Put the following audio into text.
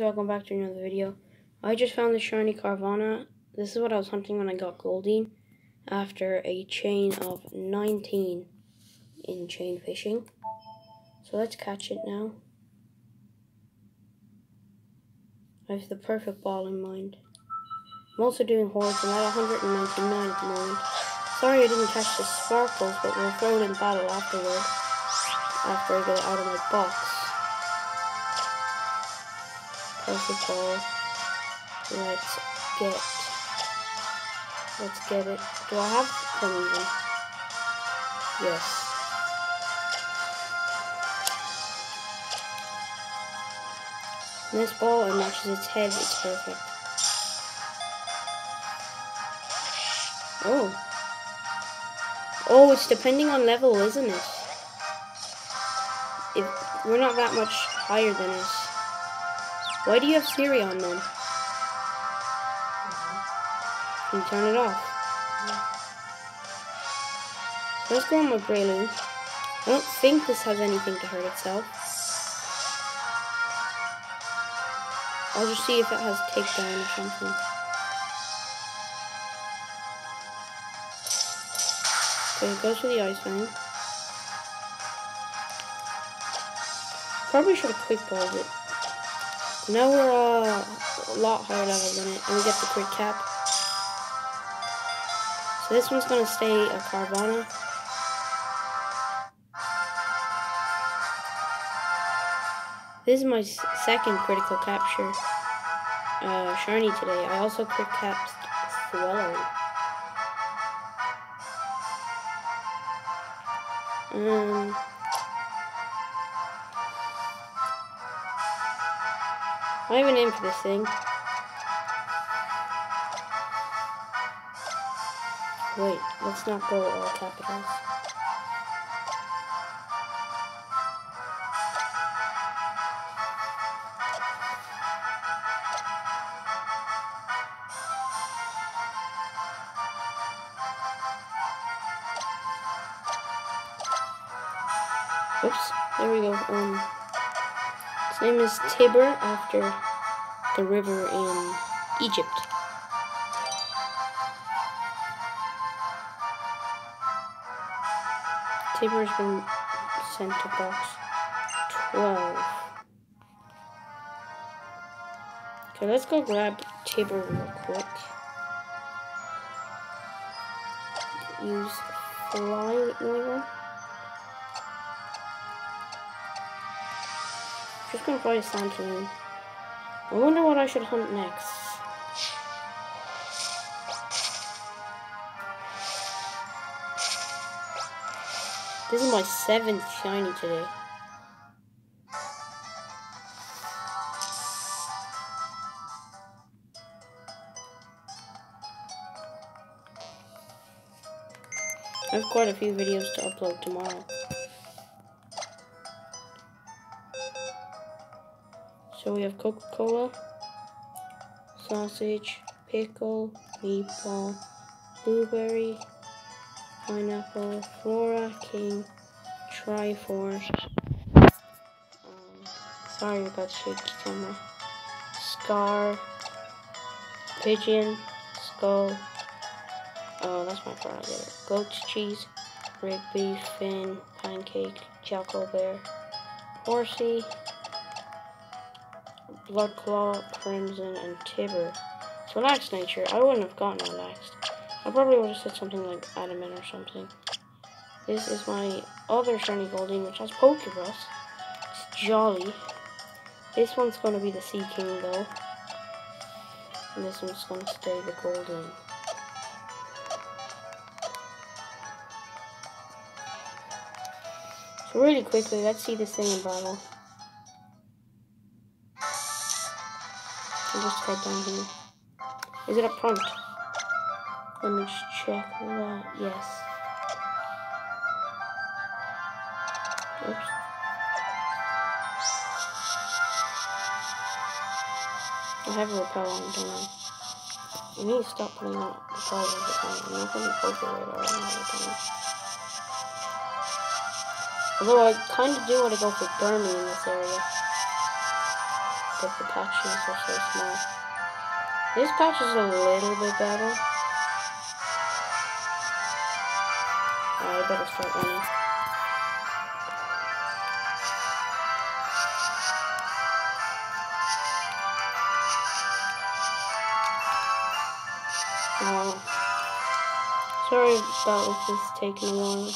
welcome back to another video. I just found the shiny Carvanha. This is what I was hunting when I got Goldeen after a chain of 19 in chain fishing. So let's catch it now. I have the perfect ball in mind. I'm also doing hordes. I'm at 199 at the moment. Sorry I didn't catch the sparkles, but we'll throw it in battle afterward. After I get it out of my box. Perfect ball. Let's get let's get it. Do I have them even? Yes. This ball it matches its head, it's perfect. Oh. Oh, it's depending on level, isn't it? If we're not that much higher than us. Why do you have Siri on then? Can you turn it off? Let's go on my Breloom. I don't think this has anything to hurt itself. I'll just see if it has takedown or something. Okay, it goes for the Ice Fang. Probably should have quick balled it. Now we're uh, a lot higher level than it, and we get the quick cap. So this one's gonna stay a Carvanha. This is my second critical capture uh, shiny today. I also crit capped Swellow. Um, I have a name for this thing. Wait, let's not go all capitals. Oops, there we go. Um, name is Tiber after the river in Egypt. Tiber has been sent to box 12. Okay, let's go grab Tiber real quick. Use flying maybe. Just gonna fly a Santorin. I wonder what I should hunt next. This is my seventh shiny today. I have quite a few videos to upload tomorrow. So we have Coca-Cola, sausage, pickle, meatball, blueberry, pineapple, flora, king, triforce. Um, sorry about shaky camera. Scar, pigeon, skull. Oh, that's my prerogative. Goat's cheese, Rigby, fin, pancake, Jocko bear, horsey, Blood Claw, Crimson, and Tiber. So Lax Nature, I wouldn't have gotten relaxed. I probably would have said something like Adamant or something. This is my other shiny Goldeen, which has Pokérus. It's Jolly. This one's going to be the Sea King, though. And this one's going to stay the Goldeen. So really quickly, let's see this thing in battle. Just head down here. Is it a prompt? Let me just check that. Yes. Oops. I have a repel on, don't I? I need to stop putting out repel all the time. I'm not going to Poké Radar all the. Although I kind of do want to go for Burmy in this area. But the patches are so small. This patch is a little bit better. Oh, I better start running. Oh. Sorry about this taking a while.